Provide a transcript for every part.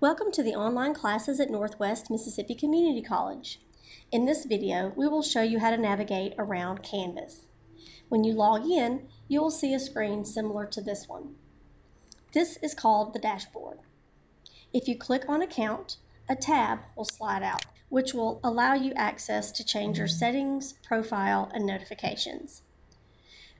Welcome to the online classes at Northwest Mississippi Community College. In this video, we will show you how to navigate around Canvas. When you log in, you will see a screen similar to this one. This is called the dashboard. If you click on Account, a tab will slide out, which will allow you access to change your settings, profile, and notifications.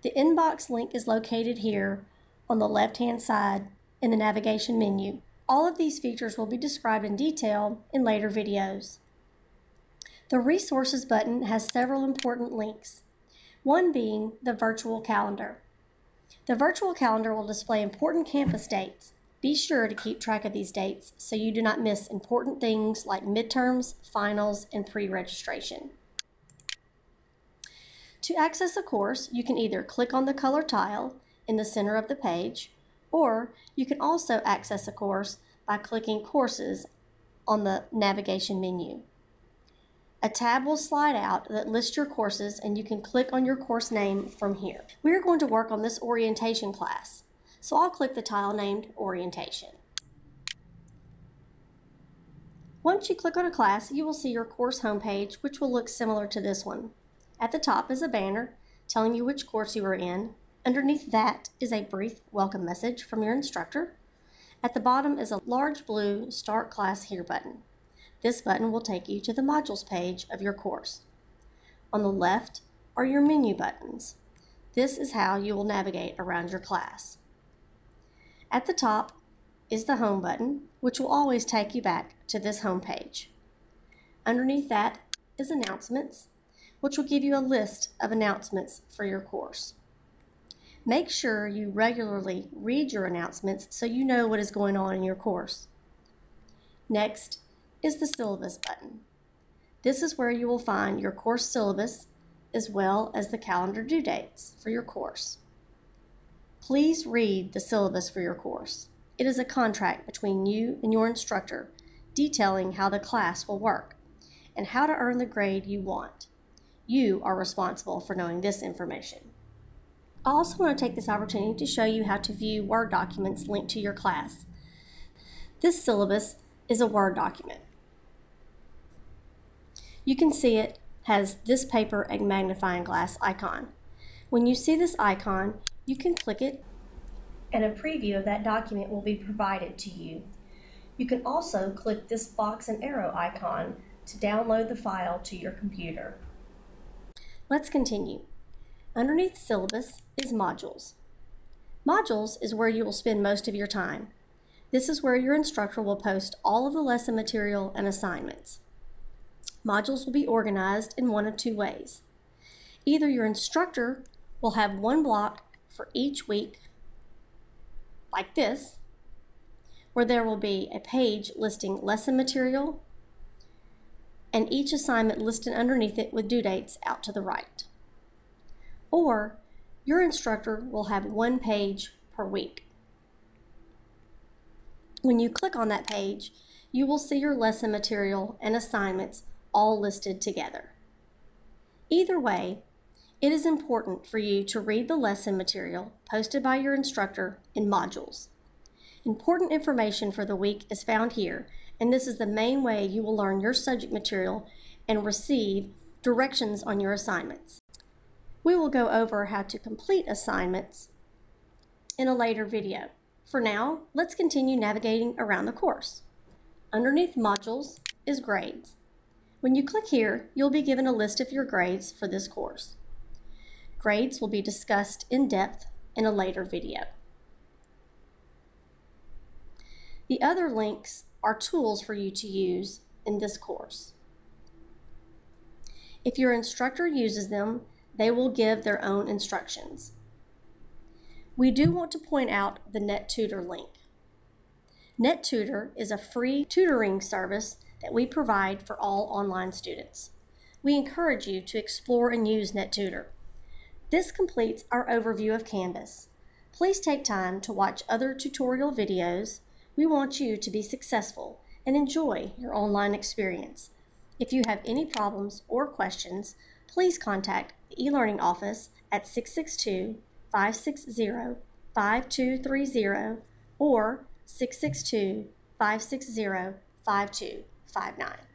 The inbox link is located here on the left-hand side in the navigation menu. All of these features will be described in detail in later videos. The Resources button has several important links, one being the virtual calendar. The virtual calendar will display important campus dates. Be sure to keep track of these dates so you do not miss important things like midterms, finals, and pre-registration. To access a course, you can either click on the color tile in the center of the page, or you can also access a course by clicking Courses on the navigation menu. A tab will slide out that lists your courses and you can click on your course name from here. We are going to work on this orientation class, so I'll click the tile named Orientation. Once you click on a class, you will see your course homepage, which will look similar to this one. At the top is a banner telling you which course you are in. Underneath that is a brief welcome message from your instructor. At the bottom is a large blue Start Class Here button. This button will take you to the modules page of your course. On the left are your menu buttons. This is how you will navigate around your class. At the top is the Home button, which will always take you back to this home page. Underneath that is Announcements, which will give you a list of announcements for your course. Make sure you regularly read your announcements so you know what is going on in your course. Next is the Syllabus button. This is where you will find your course syllabus as well as the calendar due dates for your course. Please read the syllabus for your course. It is a contract between you and your instructor detailing how the class will work and how to earn the grade you want. You are responsible for knowing this information. I also want to take this opportunity to show you how to view Word documents linked to your class. This syllabus is a Word document. You can see it has this paper and magnifying glass icon. When you see this icon, you can click it and a preview of that document will be provided to you. You can also click this box and arrow icon to download the file to your computer. Let's continue. Underneath syllabus is modules. Modules is where you will spend most of your time. This is where your instructor will post all of the lesson material and assignments. Modules will be organized in one of two ways. Either your instructor will have one block for each week, like this, where there will be a page listing lesson material and each assignment listed underneath it with due dates out to the right. Or your instructor will have one page per week. When you click on that page, you will see your lesson material and assignments all listed together. Either way, it is important for you to read the lesson material posted by your instructor in modules. Important information for the week is found here and this is the main way you will learn your subject material and receive directions on your assignments. We will go over how to complete assignments in a later video. For now, let's continue navigating around the course. Underneath modules is grades. When you click here, you'll be given a list of your grades for this course. Grades will be discussed in depth in a later video. The other links are tools for you to use in this course. If your instructor uses them, they will give their own instructions. We do want to point out the NetTutor link. NetTutor is a free tutoring service that we provide for all online students. We encourage you to explore and use NetTutor. This completes our overview of Canvas. Please take time to watch other tutorial videos we want you to be successful and enjoy your online experience. If you have any problems or questions, please contact e-learning office at 662-560-5230 or 662 560 5259.